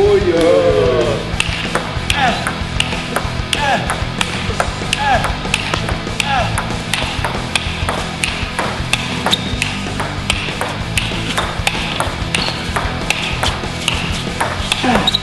Oh yeah. Ah!